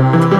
Thank you.